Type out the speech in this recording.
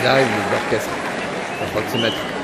Ils arrivent, l'orchestre. En.